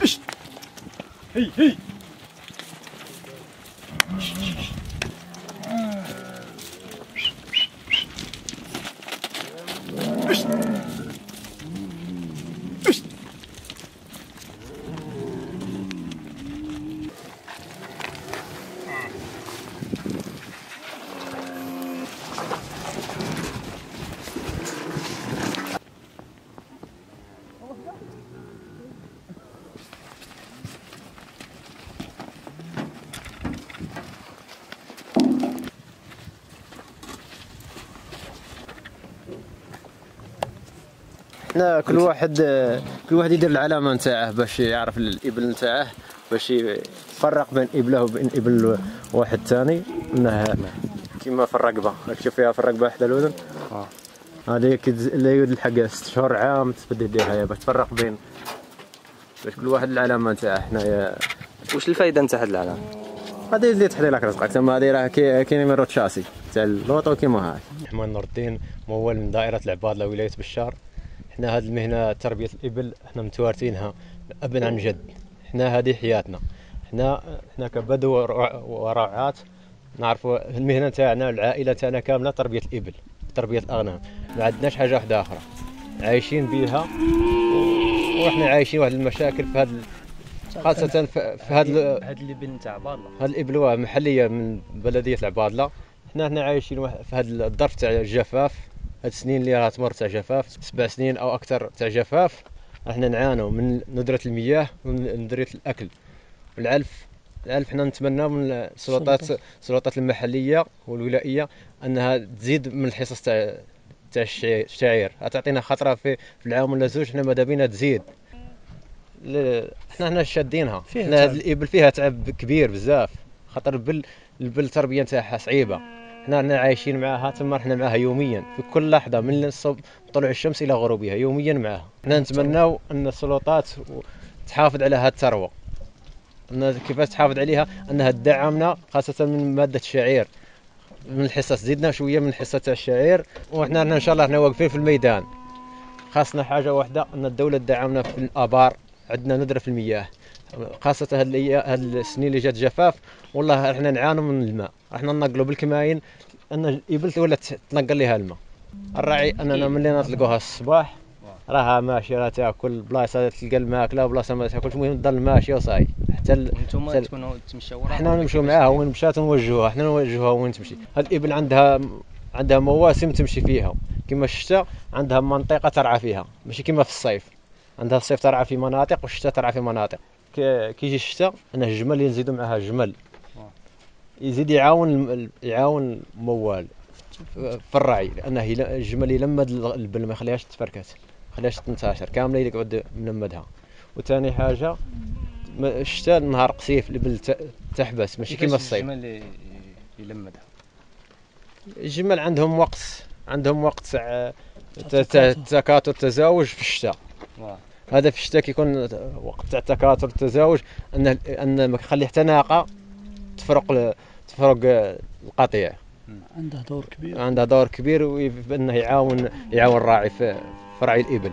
よし。はいはい。よし。حنا كل واحد كل واحد يدير العلامة نتاعه باش يعرف الإبل نتاعه باش يفرق بين إبله وبين إبل واحد ثاني. إنه كيما في الرقبة راك تشوف فيها في الرقبة حدا الأذن؟ آه. هذه اللي يود الحق ست شهور عام تبدأ يديرها باش تفرق بين باش كل واحد العلامة نتاعه. حنايا واش الفائده نتاع هاد العلامة؟ هذه اللي تحضي لك رزقك. تما هذه راه كاين numéro châssis تاع اللوطو كيما هاي محمد نور الدين مول من دائرة العبادلة ولاية بشار. إحنا هذه المهنة تربية الإبل إحنا متوارثينها. أب عن جد. إحنا هذه حياتنا. إحنا إحنا كبدو ورع- ورعاة نعرفوا المهنة تاعنا العائلة تاعنا كاملة تربية الإبل تربية الأغنام. ما عندناش حاجة واحدة أخرى. عايشين بيها و- وإحنا عايشين واحد المشاكل في هذا خاصة في هذا هاد اللي بن تاع بالا هاد الابلوه محلية من بلدية العبادلة. حنا هنا عايشين في هذا الظرف تاع الجفاف. هاد السنين اللي راه تمر تاع جفاف سبع سنين أو أكثر تاع جفاف إحنا نعانوا من ندرة المياه ومن ندرة الأكل. العلف العلف حنا نتمنى من السلطات السلطات المحلية والولائية أنها تزيد من الحصص تاع تاع الشعير- تعطينا خطرة في في العام ولا زوج حنا ماذا بينا تزيد. حنا هنا شادينها. فيها حنا. الإبل فيها تعب كبير بزاف خاطر البل البل التربيه نتاعها صعيبة. حنا هنا عايشين معاها تما حنا معاها يوميا. في كل لحظة من طلوع الشمس إلى غروبها يوميا معاها. حنا نتمناو أن السلطات تحافظ على هاد الثروة. أن كيفاش تحافظ عليها؟ أنها تدعمنا خاصة من مادة الشعير. من الحصص زيدنا شوية من الحصه تاع الشعير وحنا إن شاء الله هنا واقفين في الميدان. خاصنا حاجة واحدة أن الدولة تدعمنا في الآبار. عندنا ندرة في المياه. الأيا- هاد السنين اللي جات جفاف والله إحنا نعانوا من الماء. إحنا ننقلوا بالكماين ان الإبل ولات تنقل لها الماء. الراعي أننا ملي نطلقوها الصباح راها ماشية راه تأكل بلاصه تلقى الماكله بلاصه ما تأكلش المهم تضل ماشية وصاي. حتى سل- تكونوا تمشيو وراها إحنا نمشيو معاها وين مشات نوجهوها إحنا نوجهوها وين تمشي. هاد الابل عندها عندها مواسم تمشي فيها. كما الشتاء عندها منطقة ترعى فيها ماشي كما في الصيف. عندها الصيف ترعى في مناطق والشتاء ترعى في مناطق. كي كي يجي الشتاء أنا الجمل اللي معاها الجمل يزيد يعاون يعاون الموال في الرعي لأنه الجمل يلمد البل ما يخليهاش تفركت ما يخليهاش تنتشر كاملة يقعد ملمدها وثاني حاجة الشتاء النهار قصيف الابل ت- تحبس ماشي كيما الصيف. الجمل يلمدها. الجمل عندهم وقت عندهم وقت تاع ت- ت- تكاثر التزاوج في الشتاء. هذا في الشتاء كيكون وقت تاع تكاثر التزاوج ان أن ما يخلي حتى ناقه تفرق تفرق القطيع. عنده دور كبير. عندها دور كبير وإنه يعاون يعاون الراعي في في رعي الإبل.